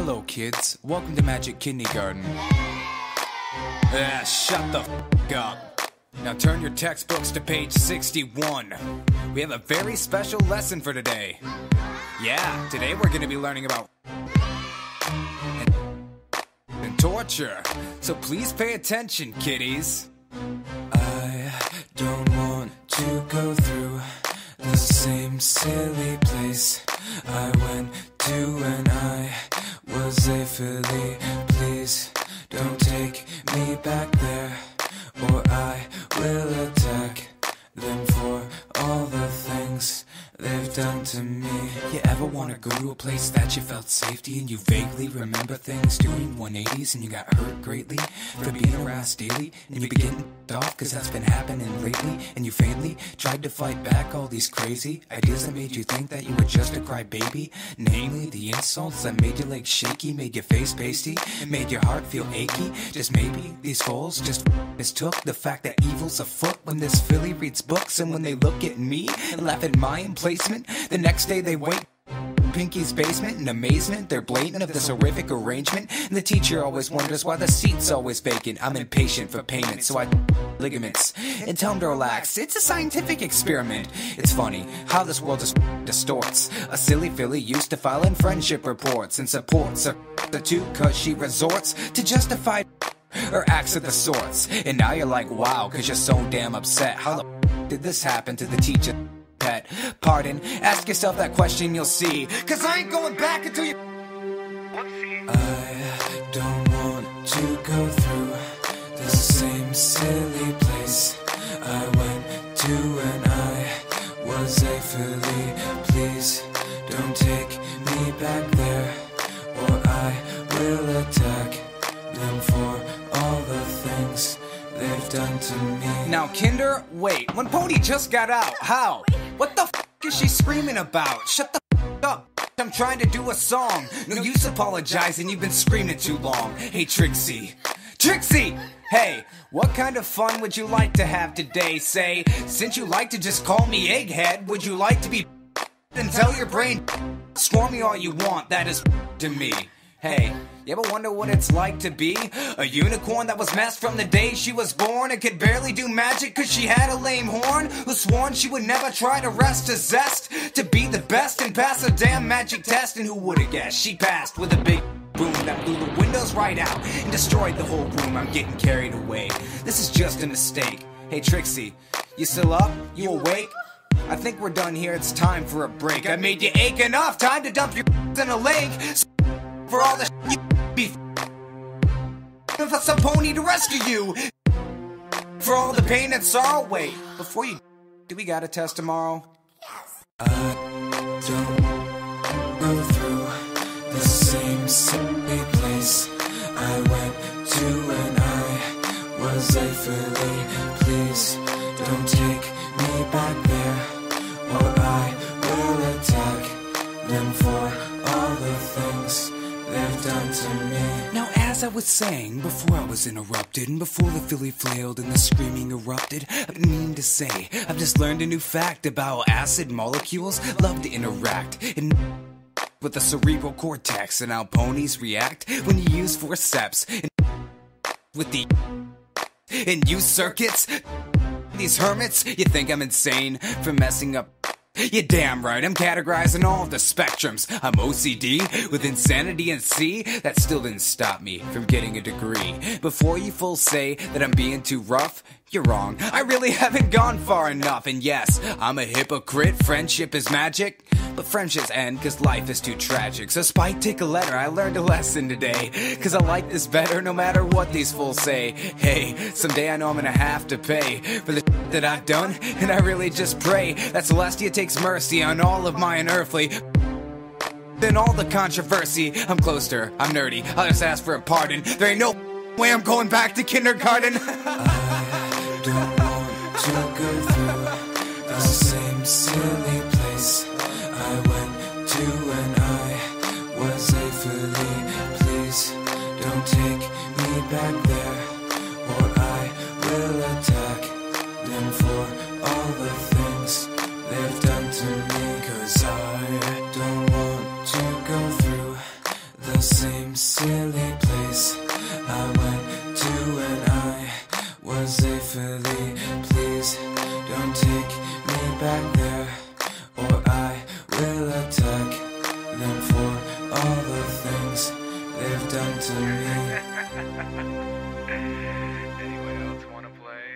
Hello, kids. Welcome to Magic Kindergarten. Ah, shut the f up. Now turn your textbooks to page 61. We have a very special lesson for today. Yeah, today we're going to be learning about and, and torture. So please pay attention, kiddies. I don't want to go through the same silly place I went to filly. Please don't take me back there, or I will attack them for all the things they've done to me. You ever want to go to a place that you felt safety and you vaguely remember things doing 180s and you got hurt greatly for being harassed daily and you be off because that's been happening lately. And you faintly tried to fight back all these crazy ideas that made you think that you were just a crybaby. Namely the insults that made your legs shaky made your face pasty made your heart feel achy. Just maybe these fools just mistook the fact that evil's afoot when this filly reads books. And when they look at me and laugh at my emplacement the next day they wait Pinkie's basement in amazement. They're blatant of this horrific arrangement. And the teacher always wonders why the seat's always vacant. I'm impatient for payment, so I ligaments and tell him to relax. It's a scientific experiment. It's funny how this world just distorts. A silly filly used to file in friendship reports and supports a the two cause she resorts to justify her acts of the sorts. And now you're like, wow, cause you're so damn upset. How the did this happen to the teacher? Pardon. Ask yourself that question, you'll see. Cause I ain't going back until you. I don't want to go through the same silly place I went to when I was a filly. Please don't take me back there, or I will attack them for all the things they've done to me. Now, Kinder, wait. When Pony just got out, how? What the f is she screaming about? Shut the f up. I'm trying to do a song. No use apologizing, you've been screaming too long. Hey, Trixie. Trixie! Hey, what kind of fun would you like to have today? Say, since you like to just call me Egghead, would you like to be and tell your brain swarm me all you want? That is to me. Hey, you ever wonder what it's like to be a unicorn that was messed from the day she was born and could barely do magic cause she had a lame horn? Who sworn she would never try to rest a zest to be the best and pass a damn magic test? And who would've guessed she passed with a big boom that blew the windows right out and destroyed the whole room? I'm getting carried away. This is just a mistake. Hey Trixie, you still up? You awake? I think we're done here. It's time for a break. I made you ache enough. Time to dump your in a lake. For all the be for some pony to rescue you. For all the pain and sorrow. Wait, before you, do we got a test tomorrow? Yes. I as I was saying, before I was interrupted, and before the filly flailed and the screaming erupted, I mean to say, I've just learned a new fact about acid molecules love to interact. And with the cerebral cortex and how ponies react when you use forceps and with the and use circuits these hermits you think i'm insane for messing up you're damn right, I'm categorizing all the spectrums. I'm OCD with insanity and C. That still didn't stop me from getting a degree. Before you full say that I'm being too rough, you're wrong. I really haven't gone far enough. And yes, I'm a hypocrite. Friendship is magic. But friendships end because life is too tragic. So, Spike, take a letter. I learned a lesson today. Because I like this better no matter what these fools say. Hey, someday I know I'm gonna have to pay for the that I've done. And I really just pray that Celestia takes mercy on all of my unearthly. Then all the controversy. I'm close to her. I'm nerdy. I'll just ask for a pardon. There ain't no way I'm going back to kindergarten. I don't want to go through the same silly place I went to when I was a filly. Please don't take me back there, for all the things they've done to me. Cause I don't want to go through the same silly place I went to when I was a filly. Please don't take me back there, or I will attack them for all the things they've done to me. Anyone else want to play?